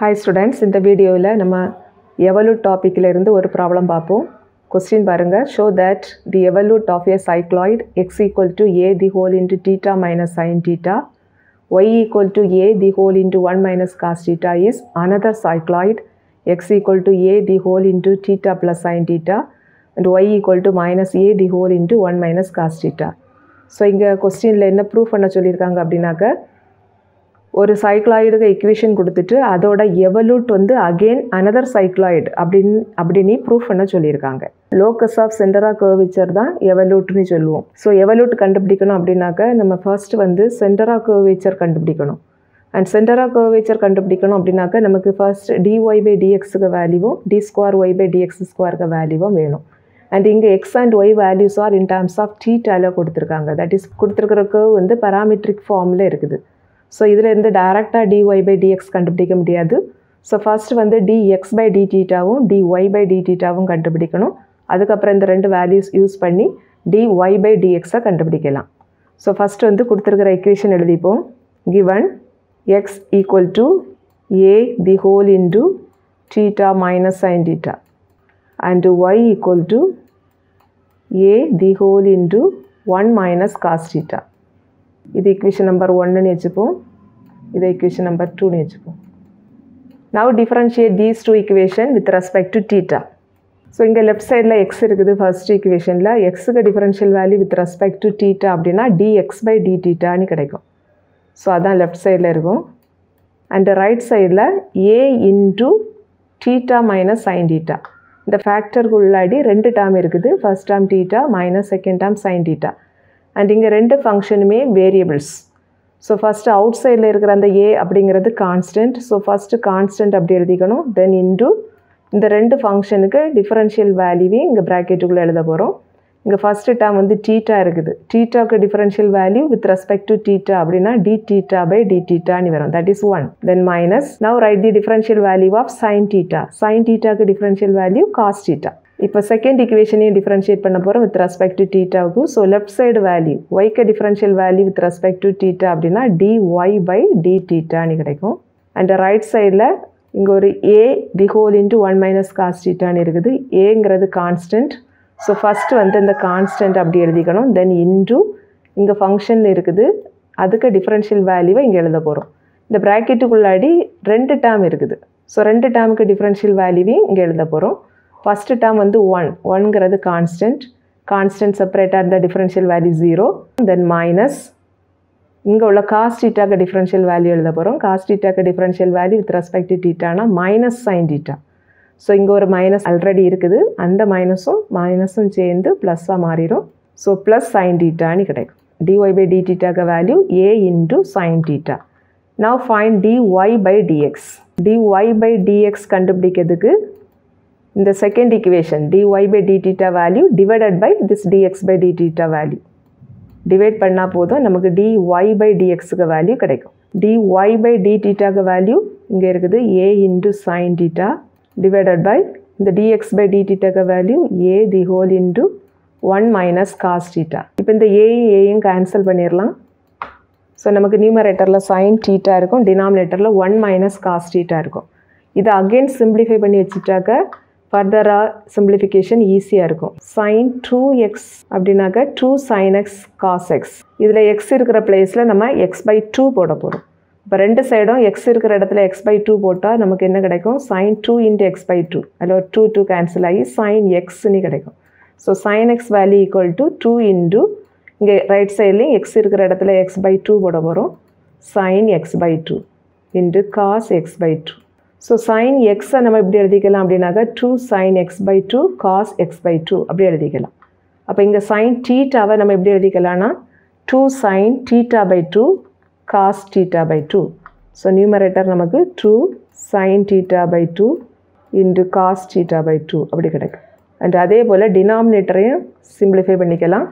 Hi students இந்த வீடியோவில் நம்ம எவலூட் டாப்பிக்கில் இருந்து ஒரு ப்ராப்ளம் பார்ப்போம். கொஸ்டின் பாருங்கள் show that the evolute of a cycloid x equal to a the whole into theta minus sine theta y equal to a the whole into one minus cos theta is another cycloid x equal to a the whole into theta plus sine theta and y equal to minus a the whole into one minus cos theta so இங்கே கொஸ்டினில் என்ன proof பண்ண சொல்லியிருக்காங்க அப்படின்னாக்க ஒரு சைக்ளாய்டுக்கு equation கொடுத்துட்டு அதோட evaluate வந்து அகெயின் அனதர் சைக்ளாய்டு அப்படின்னு அப்படின்னு ப்ரூஃப் பண்ண சொல்லியிருக்காங்க. லோக்கஸ் ஆஃப் சென்டரா கர்விச்சர் தான் எவலூட்னு சொல்லுவோம். ஸோ எவலூட் கண்டுபிடிக்கணும் அப்படின்னாக்க நம்ம ஃபர்ஸ்ட் வந்து சென்டரா கர்வேச்சர் கண்டுபிடிக்கணும். அண்ட் சென்டரா கர்வேச்சர் கண்டுபிடிக்கணும் அப்படின்னாக்க நமக்கு ஃபர்ஸ்ட் டிஒய் பை டிஎக்ஸுக்கு வேல்யூவும் d square y by d x ஸ்கொயருக்கு வேல்யூவும் வேணும். அண்ட் இங்கே x and y values are in terms of டீட்டால கொடுத்துருக்காங்க. தட் இஸ் கொடுத்துருக்கிற கர்வ் வந்து பராமெட்ரிக் ஃபார்மில் இருக்குது. ஸோ இதில் இருந்து டேரெக்டாக டிஒய் பை டிஎக்ஸ் கண்டுபிடிக்க முடியாது. ஸோ ஃபஸ்ட்டு வந்து டிஎக்ஸ் பை டிடீட்டாவும் டிஒய் பை டிடீட்டாவும் கண்டுபிடிக்கணும். அதுக்கப்புறம் இந்த ரெண்டு வேல்யூஸ் யூஸ் பண்ணி டிஒய் பை டிஎக்ஸை கண்டுபிடிக்கலாம். ஸோ ஃபஸ்ட்டு வந்து கொடுத்துருக்கிற equation எழுதிப்போம். Given x equal to a the whole into theta minus sine theta and y equal to a the whole into 1 minus cos theta. இது இக்வேஷன் நம்பர் ஒன்றுன்னு வச்சுப்போம். இது equation number டூன்னு வச்சுப்போம். Now differentiate these two equation with respect to theta so இங்கே left சைடில் x இருக்குது. First ஈக்குவேஷனில் எக்ஸுக்கு differential value with respect to theta அப்படின்னா டிஎக்ஸ் பை டி டீட்டான்னு கிடைக்கும். ஸோ அதான் லெஃப்ட் சைடில் இருக்கும். அண்ட் ரைட் சைடில் a into theta minus sine theta இந்த ஃபேக்டருக்கு உள்ளாடி ரெண்டு டேர்ம் இருக்குது. First term theta minus second term sine theta and இங்கே ரெண்டு ஃபங்க்ஷனுமே வேரியபிள்ஸ் ஸோ ஃபஸ்ட்டு அவுட் சைடில் இருக்கிற அந்த ஏ அப்படிங்கிறது கான்ஸ்டன்ட் ஸோ ஃபஸ்ட்டு கான்ஸ்டன்ட் அப்படி எழுதிக்கணும். தென் இன்டு இந்த ரெண்டு ஃபங்க்ஷனுக்கு டிஃபரன்ஷியல் வேல்யூவே இங்கே ப்ராக்கெட்டுக்குள்ளே எழுத போகிறோம் இங்கே ஃபஸ்ட்டு டேம் வந்து டீட்டா இருக்குது. டீட்டாக்கு differential value with respect to theta அப்படின்னா டி டீட்டா பை டி டீட்டான்னு வரும். That is one then minus now right the differential value of sine theta sine டீட்டாக்கு differential value cos theta இப்போ second ஈக்குவேஷனையும் டிஃப்ரென்ஷியேட் பண்ண போகிறோம் வித் ரெஸ்பெக்ட் டு டீட்டாவுக்கும் so left side value ஒய்க்கு differential value with respect to theta அப்படின்னா d y by d டீட்டான்னு கிடைக்கும் அண்ட் ரைட் சைடில் இங்கே ஒரு a the whole into one minus cos டீட்டான்னு இருக்குது. ஏங்கிறது கான்ஸ்டன்ட் ஸோ ஃபஸ்ட்டு வந்து இந்த கான்ஸ்டன்ட் அப்படி எழுதிக்கணும். தென் இன்டு இங்கே ஃபங்க்ஷன் இருக்குது. அதுக்கு டிஃப்ரென்ஷியல் வேல்யூவை இங்கே எழுத போகிறோம் இந்த ப்ராக்கெட்டுக்குள்ளாடி ரெண்டு டேர்ம் இருக்குது. ஸோ ரெண்டு டேர்முக்கு டிஃப்ரென்ஷியல் வேல்யூவையும் இங்கே எழுத போகிறோம் ஃபஸ்ட்டு டேர்ம் வந்து ஒன் ஒன்ங்கிறது கான்ஸ்டன்ட் கான்ஸ்டன்ட் செப்பரேட்டாக இருந்தால் differential value zero then minus இங்கே உள்ள காஸ்ட் டீட்டாக்கு டிஃப்ரென்ஷியல் வேல்யூ எழுத போகிறோம் காஸ்ட் டீட்டாக்கு டிஃப்ரென்ஷியல் வேல்யூ வித் ரெஸ்பெக்ட் டீட்டானா மைனஸ் சைன் டீட்டா ஸோ இங்கே ஒரு மைனஸ் ஆல்ரெடி இருக்குது. அந்த மைனஸும் மைனஸும் சேர்ந்து ப்ளஸ்ஸாக மாறிடும் ஸோ ப்ளஸ் சைன் டீட்டான்னு கிடைக்கும். Dy by டிடீட்டாக்கு value a into sine theta now find d y by d x d y by d x கண்டுபிடிக்கிறதுக்கு இந்த second equation dy by d theta value divided by this dx by d theta value divide பண்ணால் போதும் நமக்கு d y by டிஎக்ஸுக்கு value கிடைக்கும். D y by d டீட்டாக்கு value இங்கே இருக்குது a into sine theta divided by இந்த d x by d டீட்டாக்கு value a the whole into one minus cos theta இப்போ இந்த ஏயும் ஏயும் கேன்சல் பண்ணிடலாம் ஸோ நமக்கு நியூமரேட்டரில் சைன் டீட்டா இருக்கும் டினாமினேட்டரில் ஒன் மைனஸ் காஸ் டீட்டா இருக்கும். இதை அகெயின் சிம்பிளிஃபை பண்ணி வச்சுட்டாக்க ஃபர்தராக சிம்பிளிஃபிகேஷன் ஈஸியாக இருக்கும். சைன் டூ எக்ஸ் அப்படின்னாக்க two sine x cos x இதில் எக்ஸ் இருக்கிற பிளேஸில் நம்ம எக்ஸ் பை டூ போட போகிறோம் இப்போ ரெண்டு சைடும் எக்ஸ் இருக்கிற இடத்துல எக்ஸ் பை டூ போட்டால் நமக்கு என்ன கிடைக்கும்? Sine two into x by two அதில் ஒரு டூ டூ கேன்சல் ஆகி சைன் எக்ஸ்னு கிடைக்கும். So sine x value equal to two into இங்கே ரைட் சைட்லேயும் எக்ஸ் இருக்கிற இடத்துல எக்ஸ் பை டூ போட போகிறோம் sine x by two into cos x by two so sine எக்ஸை நம்ம இப்படி எழுதிக்கலாம் அப்படின்னாக்கா two sine x by two cos x by two அப்படி எழுதிக்கலாம். அப்போ இங்கே சைன் டீட்டாவை நம்ம எப்படி எழுதிக்கலாம்னா two sine theta by two cos theta by two so numerator நமக்கு two sine theta by two into cos theta by two அப்படி கிடைக்கும். அண்ட் அதே போல் டினாமினேட்டரையும் சிம்பிளிஃபை பண்ணிக்கலாம்.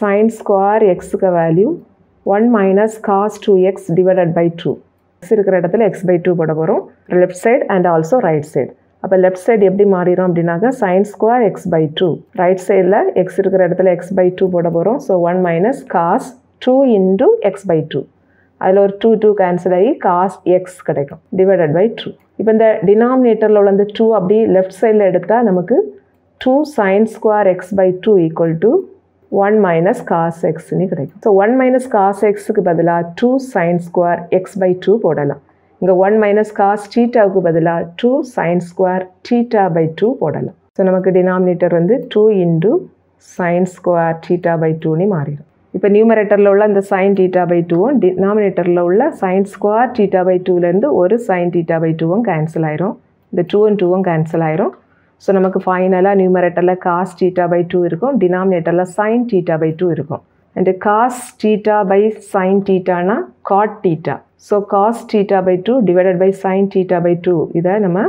சைன் ஸ்கொயர் எக்ஸுக்கு value one minus cos two x divided by two x இருக்கிற இடத்துல எக்ஸ் பை டூ போட போகிறோம் left side and also right side அப்போ லெஃப்ட் சைடு எப்படி மாறிடும் அப்படின்னாக்க sine square x by two right சைடில் எக்ஸ் இருக்கிற இடத்துல எக்ஸ் பை டூ போட போகிறோம் so one minus cos two into x by two அதில் ஒரு டூ டூ கேன்சல் ஆகி காஸ் எக்ஸ் கிடைக்கும். டிவைடட் பை டூ இப்போ இந்த டினாமினேட்டரில் உள்ள இந்த டூ அப்படி லெஃப்ட் சைடில் எடுத்தால் நமக்கு two sine square x by two equal to one minus cos எக்ஸ்னு கிடைக்கும். ஸோ ஒன் மைனஸ் காஸ் எக்ஸுக்கு பதிலாக two sine square x by two போடலாம். இங்கே ஒன் மைனஸ் காஸ் டீட்டாவுக்கு பதிலாக two sine square theta by two போடலாம். ஸோ நமக்கு டினாமினேட்டர் வந்து two into sine square theta by டூன்னு மாறிடும். இப்போ நியூமரேட்டரில் உள்ள இந்த சைன் டீட்டா பை டூவும் டினாமினேட்டரில் உள்ள சைன் ஸ்கொயர் டீட்டா பை டூலேருந்து ஒரு சைன் டீட்டா பை டூவும் கேன்சல் ஆயிரும். இந்த டூவும் டூவும் கேன்சல் ஆயிரும். ஸோ நமக்கு ஃபைனலாக நியூமரேட்டரில் காஸ் டீட்டா பை டூ இருக்கும். டினாமினேட்டரில் சைன் டீட்டா பை டூ இருக்கும். And cos theta by sine டீட்டானா cot theta so cos theta by two divided by sine theta by two இதை நம்ம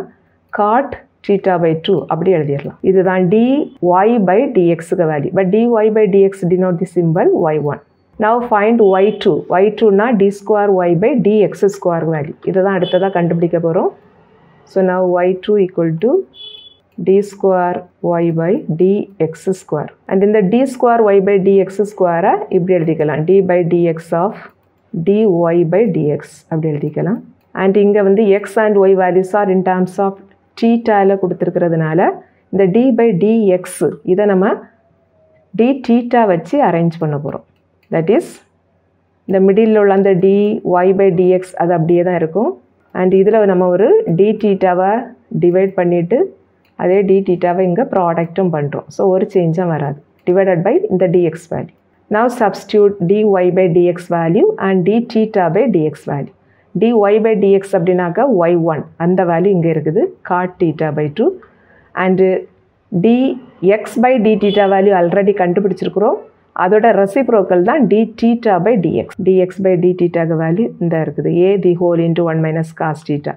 காட் டீட்டா பை டூ அப்படி எழுதிடலாம். இதுதான் d y by டிஎக்ஸுக்கு value but d y by d x denote the symbol y one now find y two y டூனா d square y by d x square value இதை தான் அடுத்ததாக கண்டுபிடிக்க போகிறோம் so now y two equal to d square y by dx square. And இந்த d square y by dx square இப்படி எழுதிக்கலாம். d by dx of dy by dx. அப்படி எழுதிக்கலாம். அண்ட் இங்கே வந்து x and y values are in terms of thetaல கொடுத்துருக்கிறதுனால இந்த டி by dx இதை நம்ம d theta வச்சு அரேஞ்ச் பண்ண போகிறோம் தட் இஸ் இந்த மிடில் உள்ள அந்த டி ஒய் பை டிஎக்ஸ் அது அப்படியே தான் இருக்கும். அண்ட் இதில் நம்ம ஒரு d thetaவை டிவைட் பண்ணிவிட்டு அதே டி டீட்டாவை இங்கே ப்ராடக்ட்டும் பண்ணுறோம் ஸோ ஒரு சேஞ்சும் வராது. டிவைடட் பை இந்த d x value now substitute d y by d x value and d theta by d x value d y by d x அப்படின்னாக்கா ஒய் ஒன் அந்த வேல்யூ இங்கே இருக்குது. Cot theta by two and d x by d theta value already கண்டுபிடிச்சிருக்கிறோம். அதோட reciprocal தான் d theta by d x d x by d டீட்டாக value இந்த இருக்குது. A the whole into one minus cos theta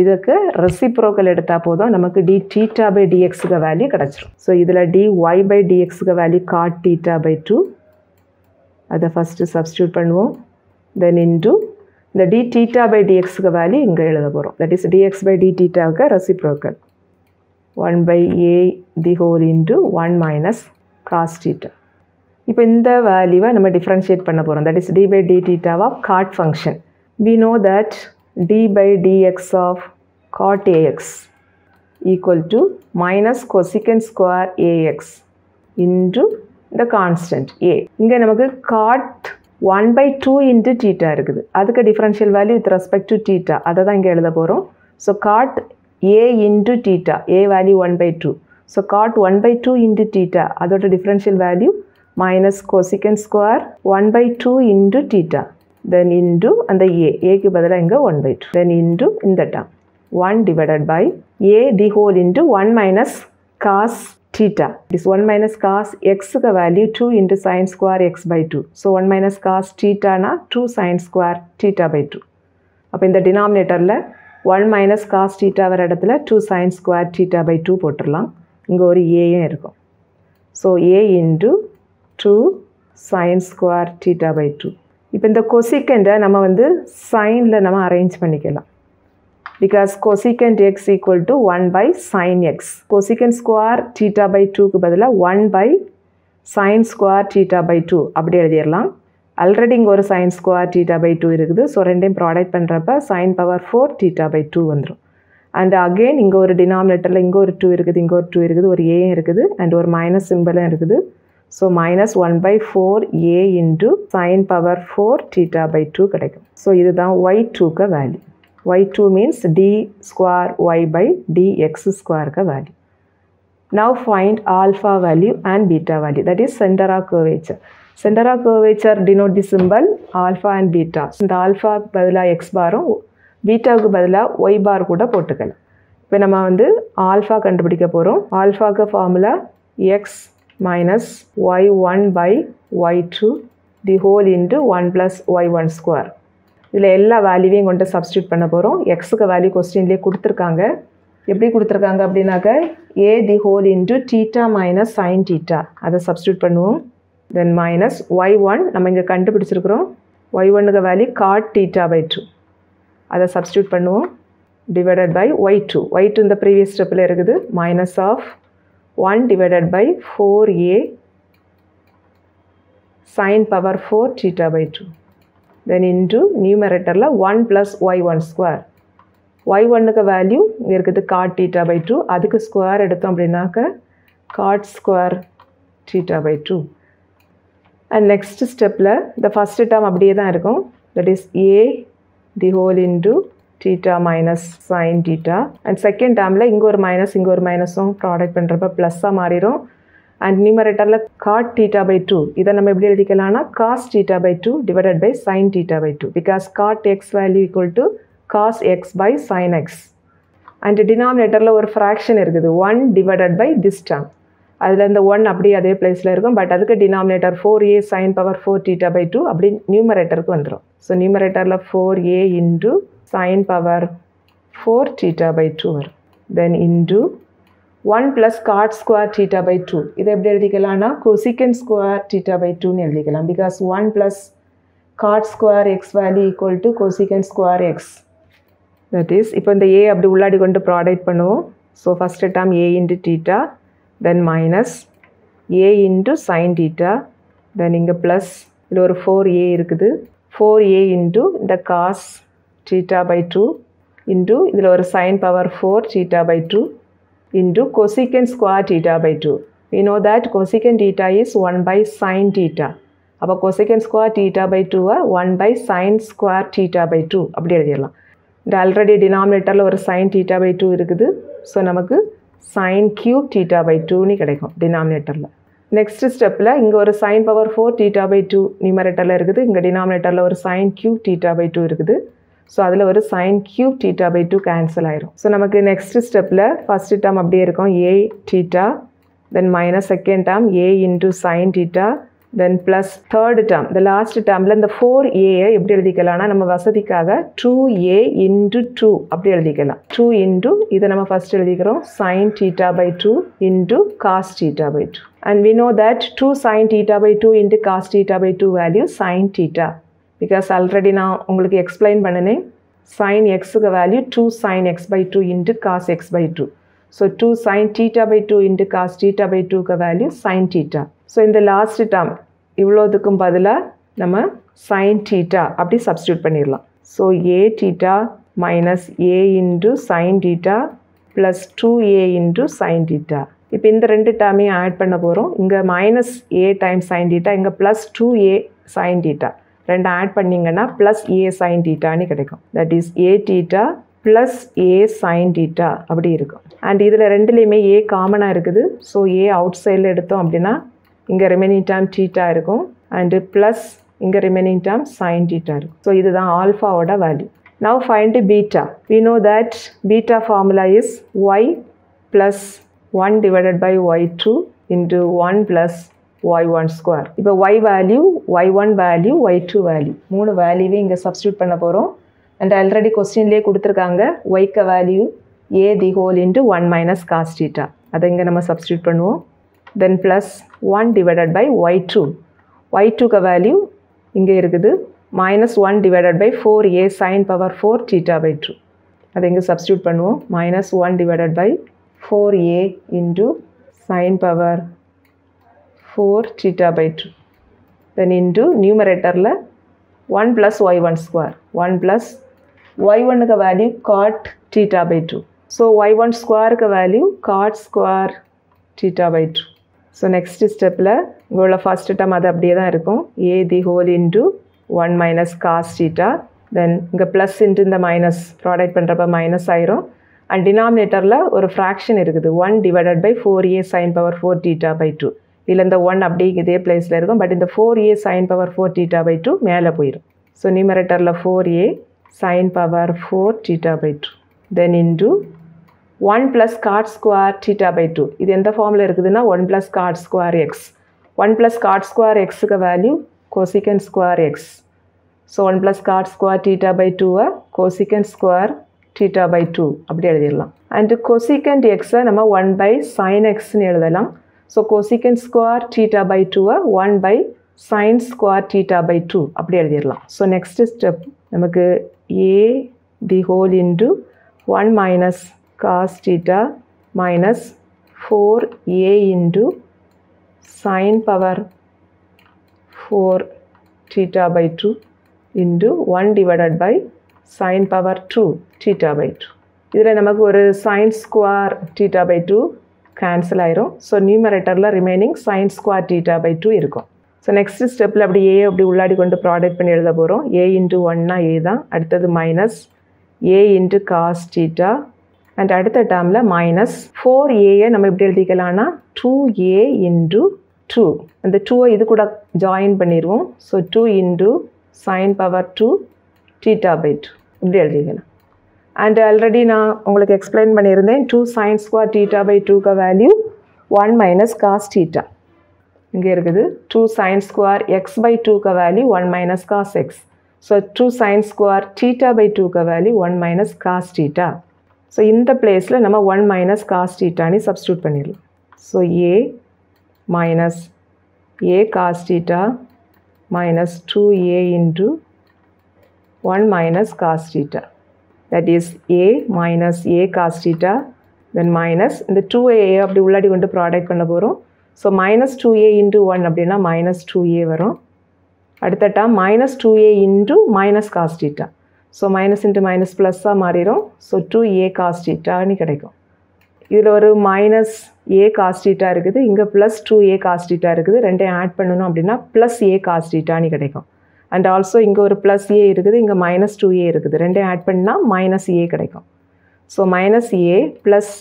இதுக்கு reciprocal எடுத்தால் போதும். நமக்கு d theta by டிஎக்ஸுக்கு value கிடச்சிரும். ஸோ இதில் d y by டிஎக்ஸுக்கு value cot theta by two அதை ஃபஸ்ட்டு சப்ஸ்டியூட் பண்ணுவோம். தென் இன்டூ இந்த டி டீட்டா பை டிஎக்ஸுக்கு வேல்யூ இங்கே எழுத போகிறோம் that is d x by d டீட்டாவுக்கு reciprocal one by a the whole into one minus cos theta இப்போ இந்த வேல்யூவை நம்ம டிஃப்ரென்ஷியேட் பண்ண போகிறோம் that is d by d theta cot function we know that d by dx of cot ax equal to minus cosecant square ax into the constant a இங்கே நமக்கு cot 1 by 2 into theta இருக்குது அதுக்கு differential value with respect to theta அதை தான் இங்கே எழுத போகிறோம் so cot a into theta a value 1 by 2 so cot 1 by 2 into theta அதோட differential value minus cosecant square 1 by 2 into theta Then into அந்த a. Aக்கு பதிலாக இங்கே one by two then into இந்த term one divided by a the whole into one minus cos theta. This 1 minus cos x value value 2 into sin square x by 2 so 1 minus cos theta sine 2 theta square theta by 2 அப்போ இந்த டினாமினேட்டரில் one minus cos theta வர இடத்துல two sine square theta by two போட்டுடலாம் இங்கே ஒரு ஏயும் இருக்கும். So a into two sine square theta by two இப்போ இந்த கொசிக்கெண்டை நம்ம வந்து சைனில் நம்ம அரேஞ்ச் பண்ணிக்கலாம். Because cosecant x equal to one by sine x cosecant square theta by டூக்கு பதிலாக one by sine square theta by two அப்படி எழுதிடலாம் ஆல்ரெடி இங்கே ஒரு sine square theta by two இருக்குது. ஸோ ரெண்டையும் ப்ராடக்ட் பண்ணுறப்ப sine power four theta by two வந்துடும் அண்ட் அகெயின் இங்கே ஒரு டினாமினேட்டரில் இங்கே ஒரு டூ இருக்குது இங்கே ஒரு டூ இருக்குது ஒரு ஏயும் இருக்குது அண்ட் ஒரு மைனஸ் சிம்பிளும் இருக்குது. So minus one by four a into sine power four theta by two கிடைக்கும். ஸோ இதுதான் ஒய் டூக்கு value y two means d square y by d x ஸ்கொயருக்கு value now find alpha value and beta value that is centre of curvature centre of curvature denote the symbol alpha and beta இந்த alpha பதிலாக x பாரும் பீட்டாவுக்கு பதிலாக Y பார் கூட போட்டுக்கலாம். இப்போ நம்ம வந்து ஆல்ஃபா கண்டுபிடிக்க போகிறோம் ஆல்ஃபாக்கு formula x minus y one by y whole the whole into one plus y one square இதில் எல்லா வேல்யூவையும் கொண்டு சப்ஸ்டியூட் பண்ண போகிறோம் எக்ஸுக்கு வேல்யூ கொஸ்டின்லேயே கொடுத்துருக்காங்க. எப்படி கொடுத்துருக்காங்க அப்படின்னாக்க a the whole into theta minus sine theta அதை சப்ஸ்டியூட் பண்ணுவோம். தென் மைனஸ் ஒய் ஒன் நம்ம இங்கே கண்டுபிடிச்சிருக்கிறோம். ஒய் ஒன்னுக்கு value cot theta by two அதை சப்ஸ்டியூட் பண்ணுவோம். Divided by y two y two இந்த ப்ரீவியஸ் ஸ்டெப்பில் இருக்குது. Minus of one divided by four a sine power four theta by Then then into நியூமரேட்டரில் one plus y one square y ஒன்னுக்கு value இங்கே இருக்குது cot theta by two அதுக்கு square எடுத்தோம் அப்படின்னாக்க cot square theta by two and next ஸ்டெப்பில் the first term அப்படியே தான் இருக்கும். That is a the whole into theta minus sine theta and second டேமில் இங்கே ஒரு மைனஸ் இங்கே ஒரு மைனஸும் ப்ராடக்ட் பண்ணுறப்ப ப்ளஸ்ஸாக மாறிடும் அண்ட் நியூமரேட்டரில் காட் டீட்டா பை டூ இதை நம்ம எப்படி எழுதிக்கலாம்னா cos theta by two divided by sine theta by two because cot x value equal to cos x by sine x and டினாமினேட்டரில் ஒரு ஃப்ராக்ஷன் இருக்குது. One divided by this term அதில் இந்த one அப்படியே அதே பிளேஸில் இருக்கும். பட் அதுக்கு denominator four a sine power four theta by two அப்படி நியூமரேட்டருக்கு வந்துடும் ஸோ நியூமரேட்டரில் four a into sine power four theta by two வரும். Then into one plus cot square theta by two இதை எப்படி எழுதிக்கலாம்னா cosecant ஸ்கொயர் டீட்டா பை டூன்னு எழுதிக்கலாம். Because one plus cot square x value equal to cosecant square x that is இப்போ இந்த a அப்படி உள்ளாடி கொண்டு ப்ராடக்ட் பண்ணுவோம். So first term a into theta then minus a into sine theta then இங்கே plus இதில் ஒரு ஃபோர் ஏ இருக்குது. ஃபோர் ஏ இன்ட்டு இந்த cos theta by two into இதில் ஒரு sine power four theta by two into cosecant square theta by two we know that cosecant theta is 1 by sin theta. அப்போ cosecant square theta by டூவை one by sine square theta by two அப்படி எழுதிடலாம். இந்த already டினாமினேட்டரில் ஒரு sine theta by two இருக்குது. So நமக்கு sine cube theta by டூன்னு கிடைக்கும் டினாமினேட்டரில் நெக்ஸ்ட் ஸ்டெப்பில் இங்கே ஒரு sine power four theta by two நியூமரேட்டரில் இருக்குது. இங்கே டினாமினேட்டரில் ஒரு sine cube theta by two இருக்குது. ஸோ அதில் ஒரு sine cube theta by two cancel ஆயிரும். ஸோ நமக்கு நெக்ஸ்ட் ஸ்டெப்பில் ஃபஸ்ட்டு டேர்ம் அப்படியே இருக்கும். A theta then minus second term a into sine theta then plus third term இந்த லாஸ்ட் டேர்மில் இந்த ஃபோர் ஏயை எப்படி எழுதிக்கலாம்னா நம்ம வசதிக்காக டூ ஏ இன்டு டூ அப்படி எழுதிக்கலாம். டூ இன்டு இதை நம்ம ஃபஸ்ட் எழுதிக்கிறோம். Sine theta by two into cos theta by two and we know that two sine theta by two into cos theta by two value sine theta because already நான் உங்களுக்கு explain பண்ணினேன். Sine எக்ஸுக்கு value two sine x by two into cos x by two so two sine theta by two into cos theta by டூக்கு value sine theta so இந்த last term இவ்வளோதுக்கும் பதிலாக நம்ம sign theta அப்படி substitute பண்ணிடலாம். So a theta minus a into sine theta plus two a into sine theta இப்போ இந்த ரெண்டு டேர்மையும் ஆட் பண்ண போகிறோம் இங்கே minus a time sine theta இங்கே plus two a sine theta ரெண்டு ஆட் பண்ணிங்கன்னா ப்ளஸ் ஏ சைன் டீட்டான்னு கிடைக்கும். That is a theta plus a sine theta அப்படி இருக்கும். அண்ட் இதில் ரெண்டுலேயுமே ஏ காமனாக இருக்குது. ஸோ ஏ அவுட் சைடில் எடுத்தோம் அப்படின்னா இங்கே ரிமைனிங் டேர்ம் டீட்டா இருக்கும். அண்டு ப்ளஸ் இங்கே ரிமைனிங் டேம் சைன் டீட்டா இருக்கும். ஸோ இதுதான் ஆல்ஃபாவோட value now find beta we know that beta formula is y plus one divided by y two into one plus y one square இப்போ y value y one value y two value மூணு வேல்யூவே இங்கே substitute பண்ண போகிறோம் and already கொஸ்டின்லேயே கொடுத்துருக்காங்க. ஒய்க்க value a the whole into one minus cos theta அதை இங்கே நம்ம சப்ஸ்டியூட் பண்ணுவோம். Then plus one divided by y two y டூக்க value இங்கே இருக்குது. Minus one divided by four a sine power four theta by two அதை இங்கே substitute பண்ணுவோம். Minus one divided by four a into sine power four theta by two then into நியூமரேட்டரில் one plus y one square one plus y ஒன்னுக்கு value cot theta by two so y one ஸ்கொயருக்கு value cot square theta by two so next ஸ்டெப்பில் உங்களோட first term அது அப்படியே தான் இருக்கும். A the whole into one minus cos theta then இங்கே plus into இந்த மைனஸ் ப்ராடக்ட் பண்ணுறப்ப மைனஸ் ஆயிரும். அண்ட் டினாமினேட்டரில் ஒரு ஃப்ராக்ஷன் இருக்குது. One divided by four a sine power four theta by two இதில் இந்த ஒன் அப்படி இதே பிளேஸில் இருக்கும். பட் இந்த four a sine power four theta by two மேலே போயிடும் ஸோ நியூமரேட்டரில் four a sine power four theta by two then into one plus cot square theta by two இது எந்த ஃபார்மில் இருக்குதுன்னா one plus cot square x one plus cot square எக்ஸுக்கு value cosecant square x so one plus cot square theta by டூவை cosecant square theta by two அப்படி எழுதிடலாம். And cosecant எக்ஸை நம்ம ஒன் பை சைன் எக்ஸ்னு எழுதலாம். So cosecant square theta by டூவை one by sine square theta by two அப்படி எழுதிடலாம். ஸோ நெக்ஸ்ட்டு ஸ்டெப் நமக்கு a the whole into one minus cos theta minus four a into sine power four theta by two into one divided by sine power two theta by two இதில் நமக்கு ஒரு sine square theta by two cancel ஆயிரும். So நியூமரேட்டரில் remaining sine square theta by two இருக்கும். So next ஸ்டெப்பில் அப்படி ஏ அப்படி உள்ளாடி கொண்டு ப்ராடக்ட் பண்ணி எழுத போகிறோம் ஏ இன்ட்டு ஒன்னா ஏ தான். அடுத்தது minus a into cos theta and அடுத்த டேர்மில் மைனஸ் ஃபோர் ஏயை நம்ம எப்படி எழுதிக்கலாம்னா டூ ஏ இன்ட்டு டூ அந்த டூவை இது கூட ஜாயின் பண்ணிடுவோம் so two into sine power two theta by two இப்படி எழுதிக்கலாம். அண்ட் ஆல்ரெடி நான் உங்களுக்கு எக்ஸ்பிளைன் பண்ணியிருந்தேன் two sine square theta by டூக்கு value one minus cos theta இங்கே இருக்குது two sine square x by டூக்கு value one minus cos x so two sine square theta by டூக்கு value one minus cos theta so இந்த பிளேஸில் நம்ம one minus cos டீட்டான்னு substitute பண்ணிடலாம் so a minus a cos theta minus two a into one minus cos theta that is a minus a cos theta then minus இந்த 2a அப்படி உள்ளாடி கொண்டு product பண்ண போகிறோம் so minus two a into one அப்படின்னா minus two a வரும். அடுத்த term minus two a into minus cos theta so minus into minus ப்ளஸ்ஸாக மாறிடும் ஸோ டூ ஏ காஸ் டீட்டான்னு கிடைக்கும். இதில் ஒரு மைனஸ் ஏ காஸ் டீட்டா இருக்குது. இங்கே plus two a cos theta இருக்குது. ரெண்டையும் ஆட் பண்ணணும் அப்படின்னா ப்ளஸ் ஏ காஸ் டீட்டான்னு கிடைக்கும். அண்ட் ஆல்சோ இங்கே ஒரு ப்ளஸ் ஏ இருக்குது இங்கே மைனஸ் டூ ஏ இருக்குது. ரெண்டையும் ஆட் பண்ணால் மைனஸ் ஏ கிடைக்கும். So minus a plus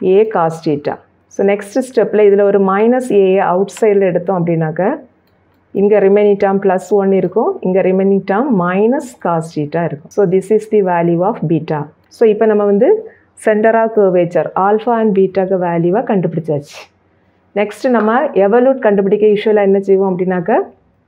a cos theta so next ஸ்டெப்பில் இதில் ஒரு மைனஸ் ஏ அவுட் சைடில் எடுத்தோம் அப்படின்னாக்க இங்கே ரிமைனிங் டேர்ம் ப்ளஸ் ஒன் இருக்கும். இங்கே remaining term minus cos theta இருக்கும். So this is the value of beta so இப்போ நம்ம வந்து சென்டராக கர்வேச்சர் ஆல்ஃபா அண்ட் பீட்டாக்கு வேல்யூவாக கண்டுபிடிச்சாச்சு. நெக்ஸ்ட்டு நம்ம எவலூட் கண்டுபிடிக்க யூஸ்வலாக என்ன செய்வோம் அப்படின்னாக்க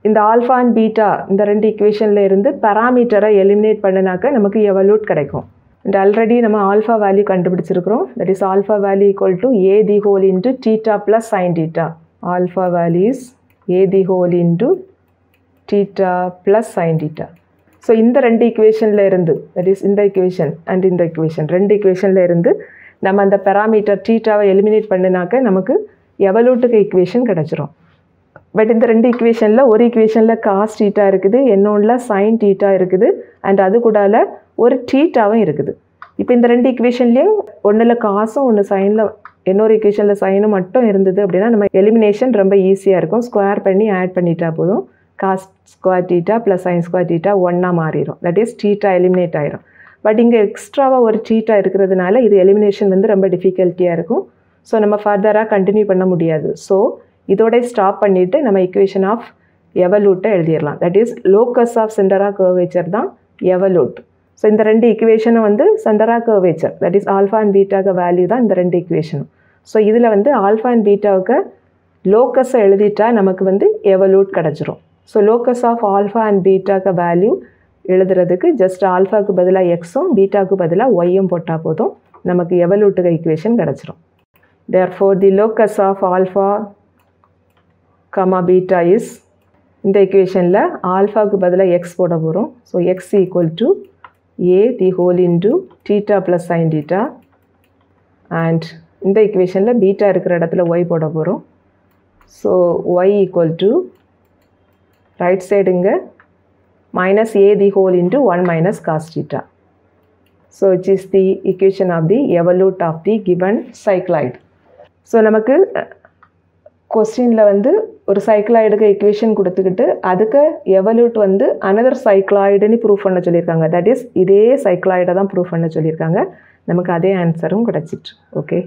இந்த ஆல்ஃபா அண்ட் பீட்டா இந்த ரெண்டு ஈக்குவேஷனில் இருந்து பராமீட்டரை எலிமினேட் பண்ணினாக்க நமக்கு எவலூட் கிடைக்கும். அண்ட் ஆல்ரெடி நம்ம alpha value கண்டுபிடிச்சிருக்கிறோம். That is alpha value equal to a the whole into theta plus sine theta alpha values a the whole into theta plus sine theta so இந்த ரெண்டு ஈக்குவேஷனில் இருந்து that is இந்த equation and இந்த equation ரெண்டு ஈக்குவேஷனில் இருந்து நம்ம அந்த பெராமீட்டர் டீட்டாவை எலிமினேட் பண்ணினாக்க நமக்கு எவலூட்டுக்கு ஈக்குவேஷன் கிடச்சிரும். பட் இந்த ரெண்டு ஈக்குவேஷனில் ஒரு ஈக்குவேஷனில் காஸ் டீட்டா இருக்குது இன்னொன்றில் சைன் டீட்டா இருக்குது அண்ட் அது கூடால ஒரு டீட்டாவும் இருக்குது. இப்போ இந்த ரெண்டு ஈக்குவேஷன்லேயும் ஒன்றில் காசும் ஒன்று சைனில் இன்னொரு ஈக்குவேஷனில் சைனும் மட்டும் இருந்தது அப்படின்னா நம்ம எலிமினேஷன் ரொம்ப ஈஸியாக இருக்கும். ஸ்கொயர் பண்ணி ஆட் பண்ணிட்டா போதும். Cos square theta plus sine square theta ஒன்றா மாறிடும் தட் இஸ் டீட்டா எலிமினேட் ஆயிரும். பட் இங்கே எக்ஸ்ட்ராவாக ஒரு டீட்டா இருக்கிறதுனால இது எலிமினேஷன் வந்து ரொம்ப டிஃபிகல்ட்டியாக இருக்கும். ஸோ நம்ம ஃபர்தராக கண்டினியூ பண்ண முடியாது. ஸோ இதோட ஸ்டாப் பண்ணிவிட்டு நம்ம இக்குவேஷன் ஆஃப் எவலூட்டை எழுதிடலாம். தட் இஸ் லோக்கஸ் ஆஃப் சென்டரா கர்வேச்சர் தான் எவலூட் ஸோ இந்த ரெண்டு இக்குவேஷனும் வந்து சென்டரா curvature that is alpha and பீட்டாக value தான் இந்த ரெண்டு இக்குவேஷனும் ஸோ இதில் வந்து ஆல்ஃபா அண்ட் பீட்டாவுக்கு லோக்கஸை எழுதிட்டா நமக்கு வந்து எவலூட் கிடச்சிரும். So locus of alpha and பீட்டாக்கு value எழுதுறதுக்கு ஜஸ்ட் ஆல்ஃபாவுக்கு பதிலாக எக்ஸும் பீட்டாவுக்கு பதிலாக ஒய்யும் போட்டால் போதும் நமக்கு எவலூட்டுக்கு ஈக்குவேஷன் கிடச்சிரும். Therefore the locus of alpha comma beta is இந்த இக்குவேஷனில் ஆல்ஃபாவுக்கு பதிலாக எக்ஸ் போட போகிறோம் so x equal to a the whole into theta plus sine theta and இந்த இக்குவேஷனில் பீட்டா இருக்கிற இடத்துல ஒய் போட போகிறோம் so y equal to right சைடுங்க minus a the whole into 1 minus cos theta. So which is the equation of the evolute of the given cycloid. So நமக்கு கொஸ்டினில் வந்து ஒரு சைக்ளாய்டுக்கு எக்வேஷன் கொடுத்துக்கிட்டு அதுக்கு எவல்யூட் வந்து அனதர் சைக்ளாய்டுன்னு ப்ரூவ் பண்ண சொல்லியிருக்காங்க. தட் இஸ் இதே சைக்ளாய்டை தான் ப்ரூவ் பண்ண சொல்லியிருக்காங்க. நமக்கு அதே ஆன்சரும் கிடச்சிட்டு ஓகே